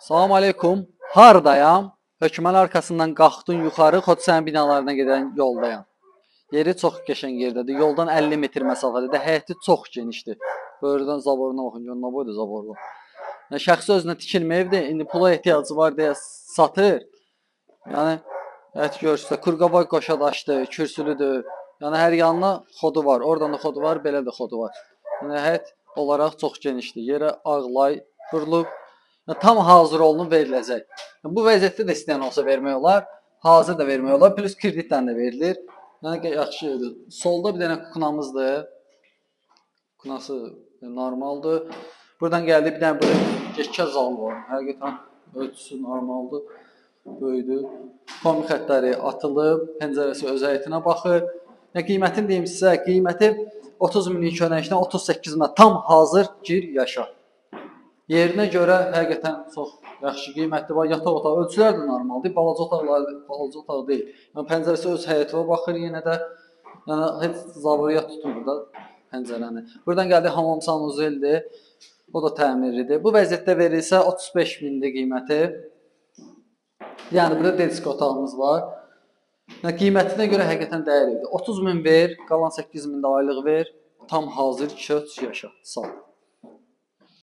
Salam aleykum. Hardayam? Hökmən arxasından qalxdın yuxarı Xocasən binalarına gedən yoldayam. Yeri çox qəşəng yerdədir. Yoldan 50 metr məsafədədir. Həyəti çox genişdir. Böyrədən zaboruna baxın, görün nə boyda zaborlu. Yəni şəxsi özünə tikilməyibdir. İndi pula ehtiyacı var deyə satır. Yəni həyət görürsə, Qurqabay qoşa daşdı, kürsülüdür. Yəni hər yanına xodu var. Oradan da xodu var, belə də xodu var. Yəni həyət olaraq çox genişdir. Yerə ağlay qurulub. Yəni, tam hazır olunub veriləcək. Yəni, bu vəziyyətdə də istəyən olsa vermək olar. Hazır da vermək olar. Plus kreditlə də verilir. Yəni yaxşıdır. Solda bir dənə kuknamızdır. Kuknası normaldır. Buradan gəldi bir dənə burada geçkə zal var. Həqiqətən ölçüsü normaldır. Böyüdür. Komi xəttləri atılıb, pəncərəsi öz həyətinə baxır. Yəni qiymətini deyim sizə, qiyməti 30 minlik köynəkdən 38 min tam hazır gir yaşa. Yerinə görə həqiqətən çox yaxşı qiymətli var. Yataq otağı ölçülər də normaldır. Balaca otaqlar, balaca otaq deyil. Yəni pəncərəsi öz həyətinə baxır yenə də. Yəni heç zavrıya tutmur da pəncərəni. Buradan gəldi hamam sanuzeldir. O da təmirlidir. Bu vəziyyətdə verilsə 35 mindir qiyməti. Yəni burada disk otağımız var. Yəni qiymətinə görə həqiqətən dəyərlidir. 30 min ver, qalan 8 min də aylıq ver. Tam hazır 2 yaşa. Sağ ol.